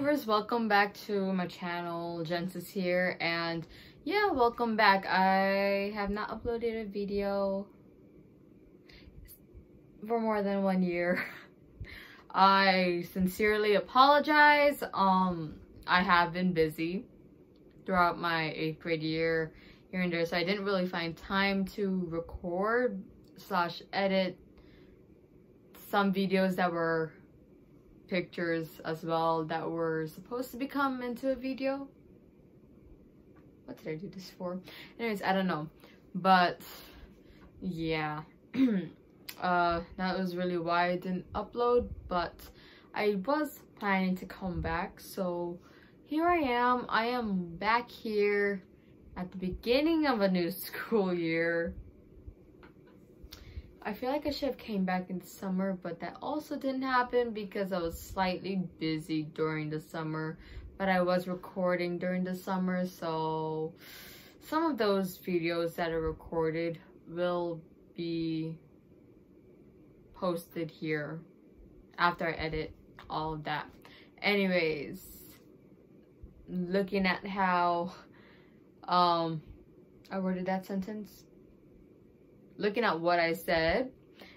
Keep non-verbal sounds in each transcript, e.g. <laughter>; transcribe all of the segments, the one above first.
viewers welcome back to my channel Jenesis here and yeah welcome back. I have not uploaded a video for more than one year. <laughs> I sincerely apologize. Um I have been busy throughout my eighth grade year here and there so I didn't really find time to record slash edit some videos that were pictures as well that were supposed to become into a video. What did I do this for? Anyways, I don't know. But yeah. <clears throat> uh that was really why I didn't upload, but I was planning to come back. So here I am. I am back here at the beginning of a new <laughs> school year. I feel like I should have came back in the summer, but that also didn't happen because I was slightly busy during the summer. But I was recording during the summer, so some of those videos that are recorded will be posted here after I edit all of that. Anyways, looking at how um I worded that sentence looking at what I said.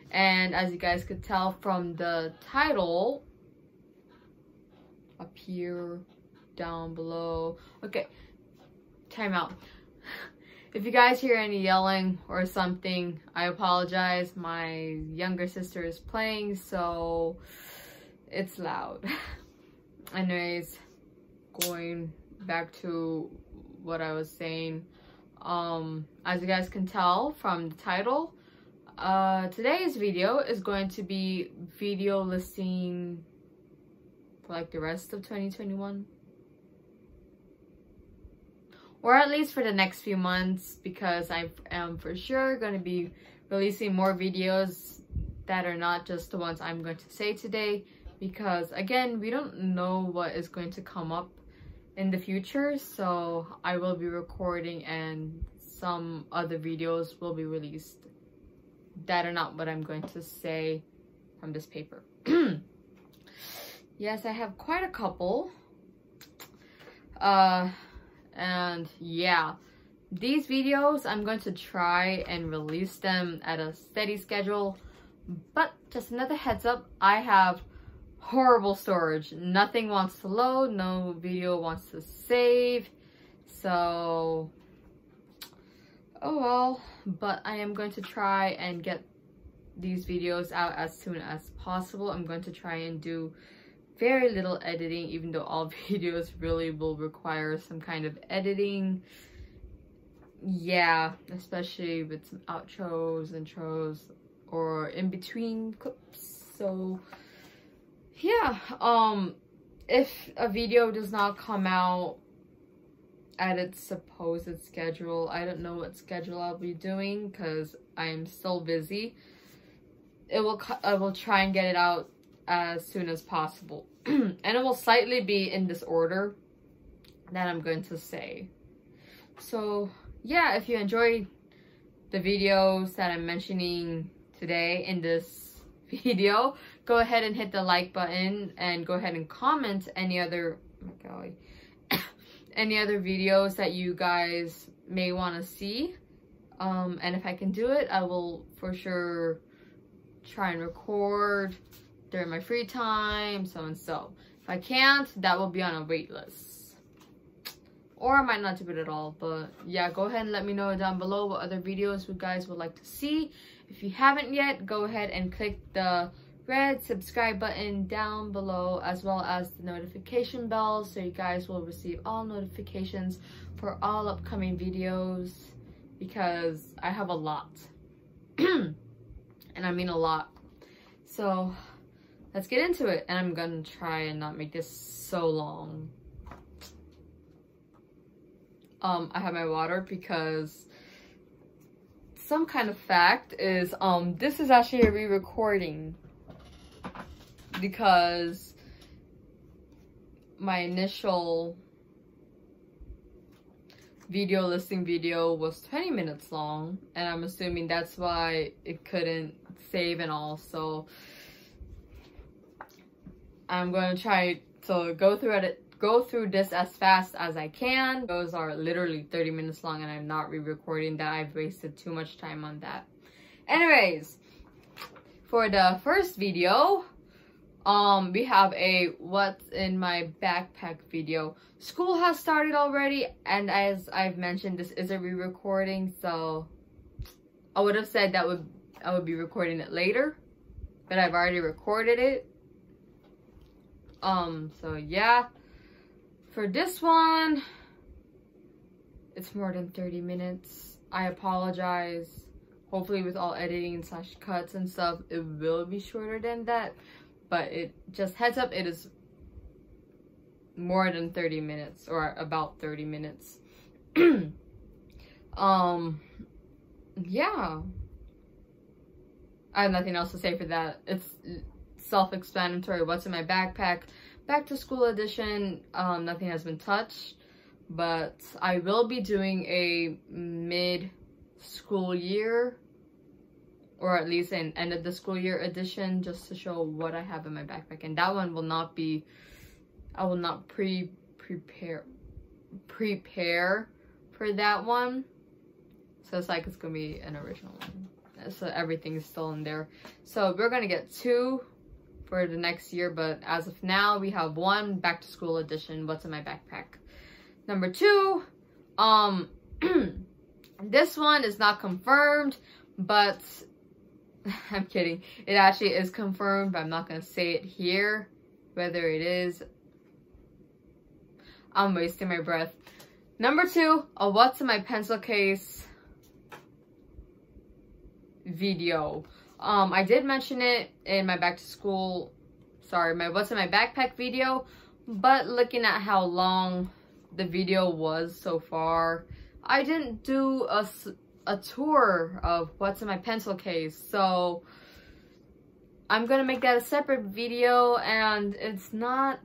And as you guys could tell from the title, up here, down below. Okay, time out. <laughs> If you guys hear any yelling or something, I apologize. My younger sister is playing, so it's loud. <laughs> Anyways, going back to what I was saying um as you guys can tell from the title uh today's video is going to be video listing for like the rest of 2021 or at least for the next few months because I am for sure going to be releasing more videos that are not just the ones I'm going to say today. Because again we don't know what is going to come up in the future so I will be recording and some other videos will be released. That are not what I'm going to say from this paper. <clears throat> Yes I have quite a couple. Uh and yeah these videos I'm going to try and release them at a steady schedule. But just another heads up I have horrible storage. Nothing wants to load, no video wants to save. So, oh well. But I am going to try and get these videos out as soon as possible. I'm going to try and do very little editing, even though all <laughs> videos really will require some kind of editing. Yeah, especially with some outros, intros, or in between clips. So, yeah um if a video does not come out at its supposed schedule i don't know what schedule i'll be doing because i'm still busy. It will i will try and get it out as soon as possible. <clears throat> And it will slightly be in this order that i'm going to say. So yeah if you enjoyed the videos that i'm mentioning today in this <laughs> video go ahead and hit the like button and go ahead and comment any other oh <coughs> any other videos that you guys may want to see. Um, and if I can do it I will for sure try and record during my free time so and so. If I can't that will be on a wait list. Or I might not do it at all but yeah go ahead and let me know down below what other videos you guys would like to see. If you haven't yet go ahead and click the red subscribe button down below as well as the notification bell so you guys will receive all notifications for all upcoming videos because I have a lot. <clears throat> And I mean a lot. So let's get into it. And I'm gonna try and not make this so long. Um I have my water because some kind of fact is um this is actually a re-recording because my initial video listing video was 20 minutes long and I'm assuming that's why it couldn't save and all so I'm going to try to go through it go through this as fast as I can. Those are literally 30 minutes long and I'm not re-recording that. I've wasted too much time on that. Anyways, for the first video, um, we have a what's in my backpack video. School has started already and as I've mentioned, this is a re-recording. So I would have said that would I would be recording it later, but I've already recorded it. Um, so yeah. For this one, it's more than 30 minutes. I apologize. Hopefully with all editing slash cuts and stuff, it will be shorter than that. But it just heads up, it is more than 30 minutes or about 30 minutes. <clears throat> um, yeah. I have nothing else to say for that. It's self-explanatory. What's in my backpack? back to school edition, um, nothing has been touched, but I will be doing a mid school year or at least an end of the school year edition just to show what I have in my backpack. And that one will not be, I will not pre prepare prepare for that one. So it's like it's gonna be an original one. So everything is still in there. So we're gonna get two for the next year, but as of now, we have one back to school edition, What's in My Backpack. Number two, um, <clears throat> this one is not confirmed, but <laughs> I'm kidding. It actually is confirmed, but I'm not going to say it here, whether it is. I'm wasting my breath. Number two, a What's in My Pencil Case video. Um, I did mention it in my back to school, sorry, my what's in my backpack video, but looking at how long the video was so far, I didn't do a, a tour of what's in my pencil case, so I'm gonna make that a separate video, and it's not,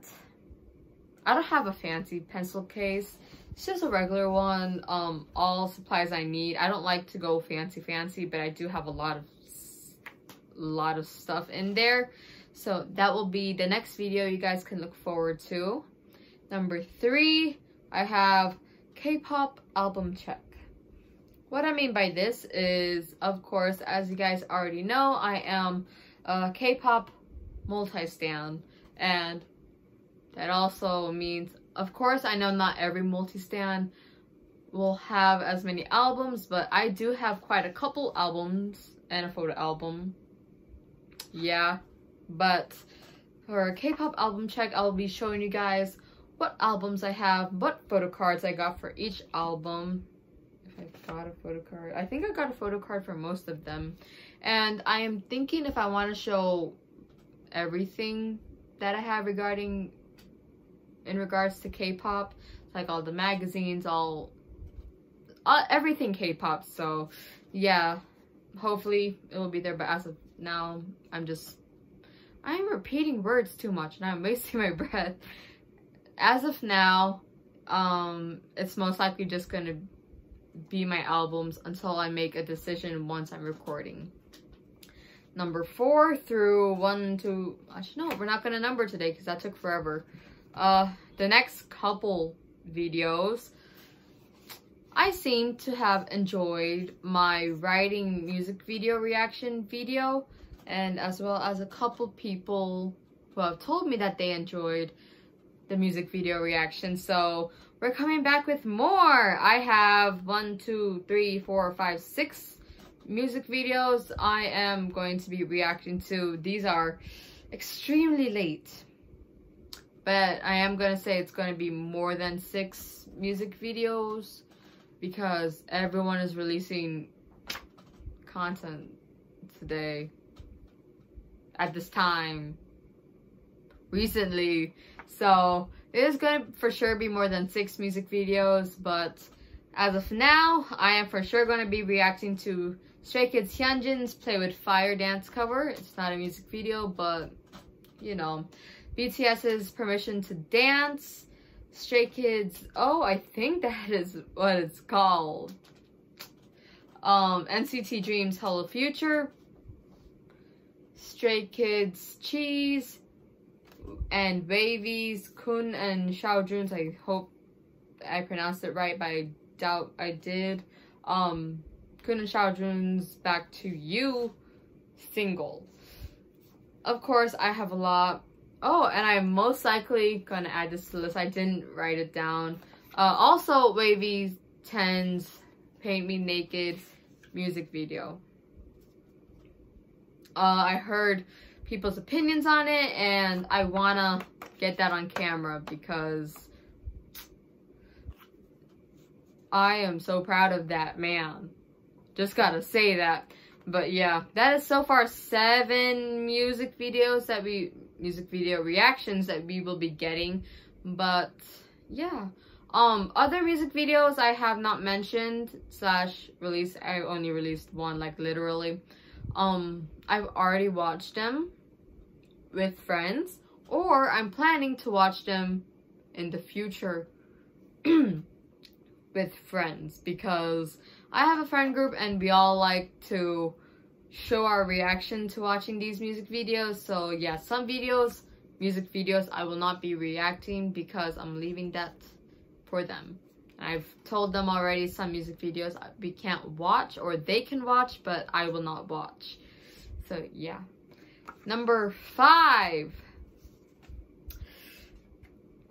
I don't have a fancy pencil case, it's just a regular one, um, all supplies I need. I don't like to go fancy fancy, but I do have a lot of lot of stuff in there. So that will be the next video you guys can look forward to. Number three, I have K-pop album check. What I mean by this is, of course, as you guys already know, I am a K-pop multi-stan. And that also means, of course, I know not every multi-stan will have as many albums, but I do have quite a couple albums and a photo album yeah but for k-pop album check i'll be showing you guys what albums i have what photo cards i got for each album i got a photo card. I think i got a photo card for most of them. And i am thinking if i want to show everything that i have regarding in regards to k-pop like all the magazines all uh, everything k-pop. So yeah hopefully it will be there but as of now I'm just I'm repeating words too much. And I'm <laughs> wasting my breath. As of now, um, it's most likely just gonna be my albums until I make a decision once I'm recording. Number four through one, two, actually no, we're not gonna number today because that took forever. Uh, the next couple videos, I seem to have enjoyed my writing music video reaction video and as well as a couple people who have told me that they enjoyed the music video reaction. So we're coming back with more. I have one, two, three, four, five, six music videos I am going to be reacting to. These are extremely late. But I am going to say it's going to be more than six music videos because everyone is releasing content today at this time recently. So it is going to for sure be more than six music videos, but as of now, I am for sure going to be reacting to Stray Kids Hyunjin's Play With Fire dance cover. It's not a music video, but you know, BTS's Permission to Dance, Stray Kids, oh, I think <laughs> that is what it's called. Um, NCT Dreams Hello Future, Stray Kids Cheese, and WayV's Kun and Xiao Jun's. I hope I pronounced it right, but I doubt I did. Um, Kun and Xiao Jun's Back to You single. Of course, I have a lot. Oh, and I'm most likely gonna add this to the list. I didn't write it down. Uh, also, WayV 10's Paint Me Naked music video. Uh, I heard people's opinions on it and I wanna get that on camera because I am so proud of that man. Just gotta say that. But yeah, that is so far seven music videos that we, music video reactions that we will be getting. But yeah, um, other music videos I have not mentioned slash released, I only released one like literally. Um, I've already watched them with friends or I'm planning to watch them in the future <clears throat> with friends because I have a friend group and we all like to show our reaction to watching these music videos. So yeah, some videos, music videos, I will not be reacting because I'm leaving that for them. I've told them already some music videos we can't watch or they can watch, but I will not watch. So yeah. Number five.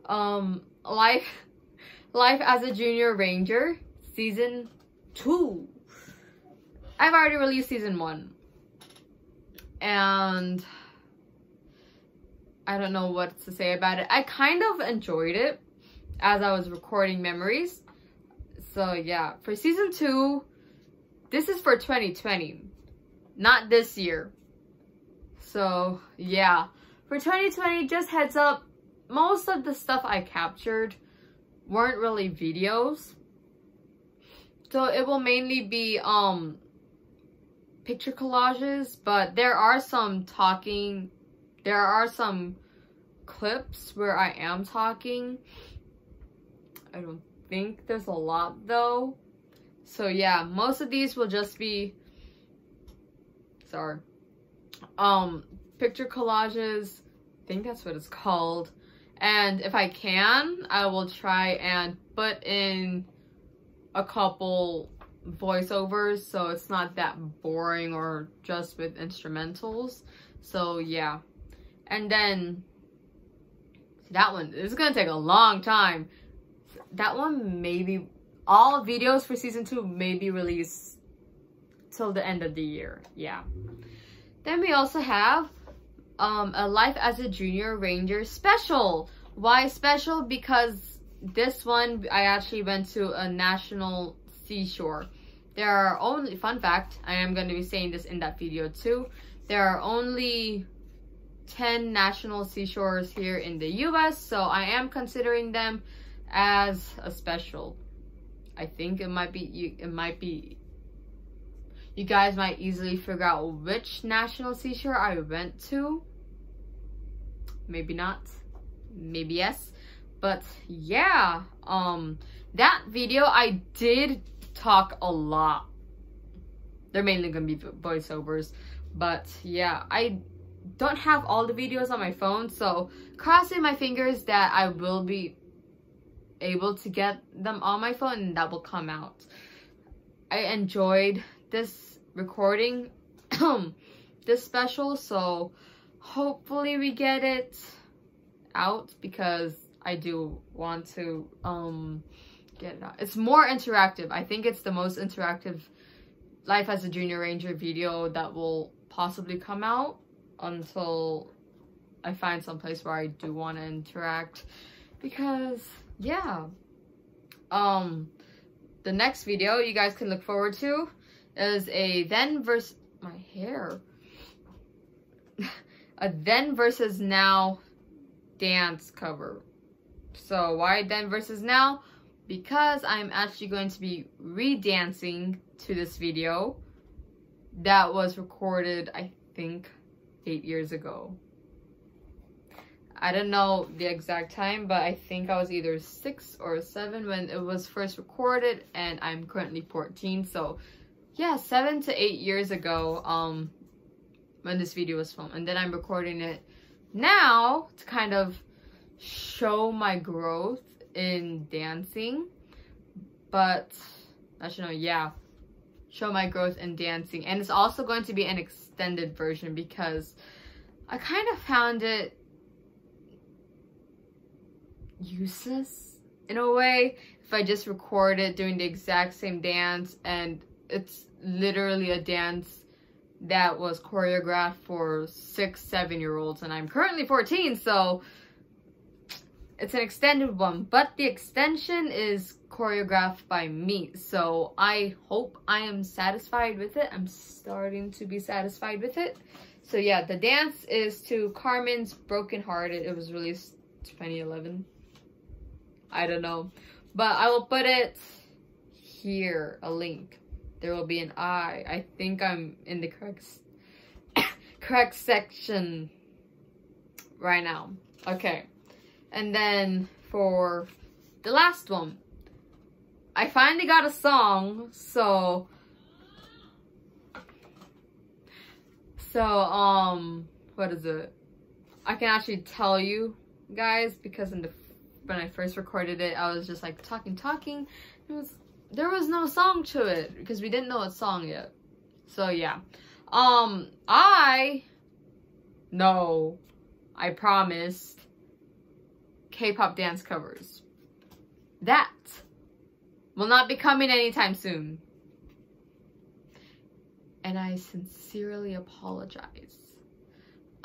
Um, Life, Life as a Junior Ranger, Season 2. I've already released Season 1. And I don't know what to say about it. I kind of enjoyed it as I was recording memories. So yeah, for Season 2, this is for 2020, not this year. So yeah, for 2020, just heads up, most of the stuff I captured weren't really videos. So it will mainly be um picture collages, but there are some talking, there are some clips where I am talking. I don't think there's a lot though. So yeah, most of these will just be, sorry, um, picture collages. I think that's what it's called. And if I can, I will try and put in a couple voiceovers so it's not that boring or just with instrumentals. So yeah. And then that one is gonna take a long time. That one maybe all videos for season two may be released till the end of the year. Yeah. Then we also have um, a Life as a Junior Ranger special. Why special? Because this one, I actually went to a national seashore. There are only, fun fact, I am going to be saying this in that video too. There are only 10 national seashores here in the US, so I am considering them as a special. I think it might be, it might be you guys might easily figure out which national seashore I went to. Maybe not. Maybe yes. But yeah, um, that video I did talk a lot. They're mainly gonna be voiceovers. But yeah, I don't have all the videos on my phone, so crossing my fingers that I will be able to get them on my phone and that will come out. I enjoyed this recording <clears throat> this special so hopefully we get it out because I do want to um get it out. It's more interactive. I think it's the most interactive Life as a Junior Ranger video that will possibly come out until I find some place where I do want to interact because yeah um the next video you guys can look forward to is a then versus my hair. <laughs> a then versus now dance cover. So why then versus now? Because I'm actually going to be re-dancing to this video that was recorded, I think, eight years ago. I don't know the exact time, but I think I was either six or seven when it was first recorded, and I'm currently 14, so yeah, seven to eight years ago, um, when this video was filmed. And then I'm recording it now to kind of show my growth in dancing, but I should know, yeah, show my growth in dancing. And it's also going to be an extended version because I kind of found it useless in a way if I just record it doing the exact same dance and it's literally a dance that was choreographed for six, seven year olds and I'm currently 14 so it's an extended one but the extension is choreographed by me so I hope I am satisfied with it. I'm starting to be satisfied with it. So yeah, the dance is to Karmin's Broken Hearted. It was released 2011. I don't know. But I will put it here, a link. There will be an I. I think I'm in the correct, <coughs> correct section right now. Okay. And then for the last one, I finally got a song, so so um what is it? I can actually tell you guys because in the when I first recorded it, I was just like talking, talking. It was there was no song to it because we didn't know a song yet. So yeah. Um I no I promised K-pop dance covers. That will not be coming anytime soon. And I sincerely apologize.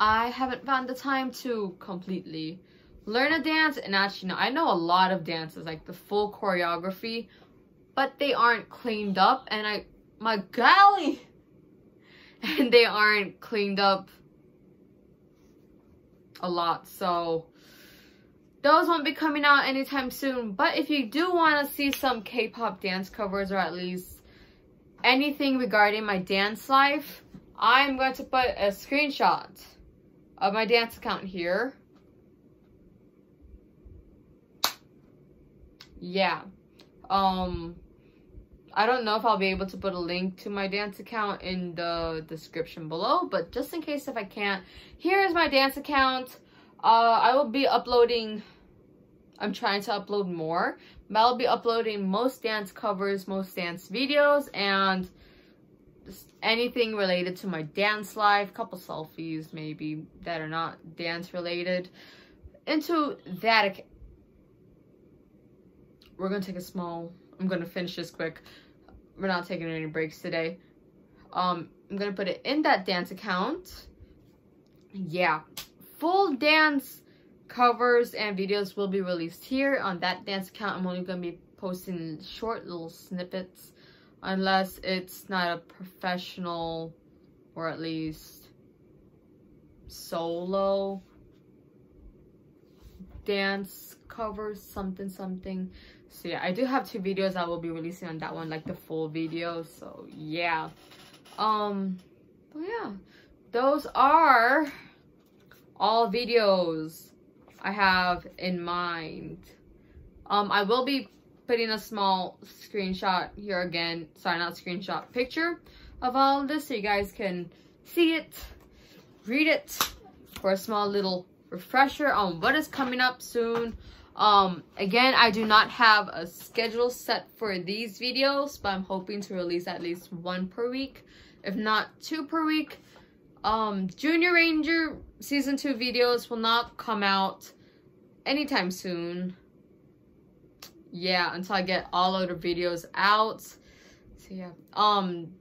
I haven't found the time to completely learn a dance and actually know I know a lot of dances like the full choreography but they aren't cleaned up and I my golly <laughs> and they aren't cleaned up a lot so those won't be coming out anytime soon. But if you do want to see some k-pop dance covers or at least anything regarding my dance life i'm going to put a screenshot of my dance account here. Yeah. Um I don't know if I'll be able to put a link to my dance account in the description below, but just in case if I can't, here is my dance account. Uh, I will be uploading, I'm trying to upload more, but I'll be uploading most dance covers, most dance videos, and anything related to my dance life, couple selfies maybe that are not dance related, into that we're gonna take a small i'm gonna finish this quick we're not taking any breaks today. Um i'm gonna put it in that dance account. Yeah full dance covers and videos will be released here on that dance account. I'm only gonna be posting short little snippets unless it's not a professional or at least solo dance covers something something. So yeah i do have two videos i will be releasing on that one like the full video. So yeah. Um but yeah. Those are all videos i have in mind. Um i will be putting a small screenshot here again. Sorry not screenshot picture of all of this so you guys can see it read it for a small little refresher on what is coming up soon. Um again i do not have a schedule set for these videos but i'm hoping to release at least one per week if not two per week. Um junior ranger season two videos will not come out anytime soon. Yeah until i get all of the videos out. So yeah. Um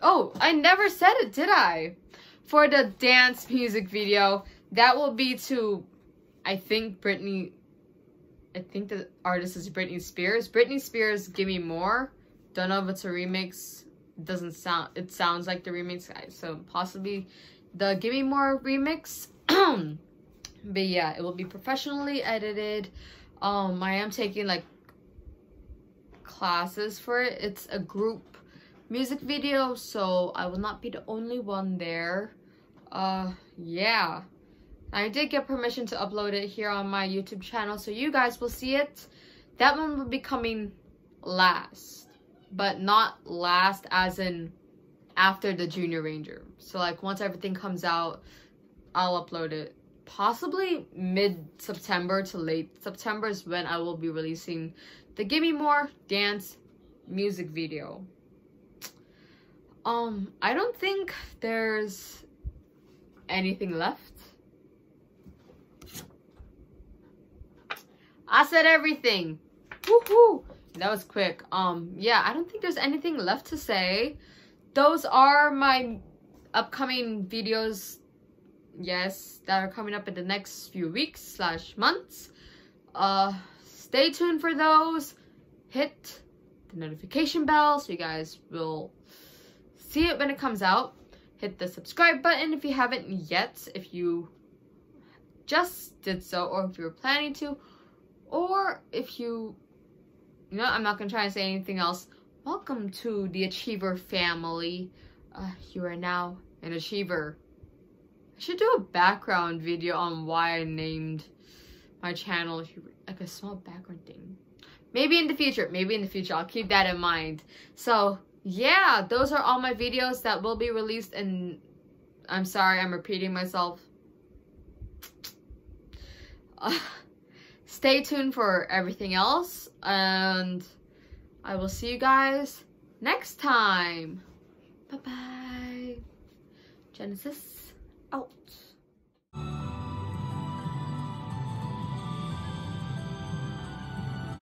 oh i never said it did i? For the dance music video that will be to i think britney I think the artist is Britney Spears. Britney Spears, Give Me More. Don't know if it's a remix. It doesn't sound, it sounds like the remix. Guys. So possibly the Give Me More remix. <clears throat> but yeah, it will be professionally edited. Um, I am taking like classes for it. It's a group music video, so I will not be the only one there. Uh, yeah. I did get permission to upload it here on my YouTube channel, so you guys will see it. That one will be coming last, but not last as in after the Junior Ranger. So like once everything comes out, I'll upload it possibly mid-September to late September is when I will be releasing the Gimme More dance music video. Um, I don't think there's anything left. I said everything. Woohoo! That was quick. Um, yeah, I don't think there's anything left to say. Those are my upcoming videos, yes, that are coming up in the next few weeks slash months. Uh, stay tuned for those. Hit the notification bell so you guys will see it when it comes out. Hit the subscribe button if you haven't yet, if you just did so, or if you're planning to, or if you, you know, I'm not going to try and say anything else. Welcome to the Achiever family. Uh, you are now an Achiever. I should do a background video on why I named my channel like a small background thing. Maybe in the future, maybe in the future, I'll keep that in mind. So yeah, those are all my videos that will be released and I'm sorry, I'm repeating myself. <sighs> Uh, stay tuned for everything else and I will see you guys next time. Bye-bye. Jenesis out.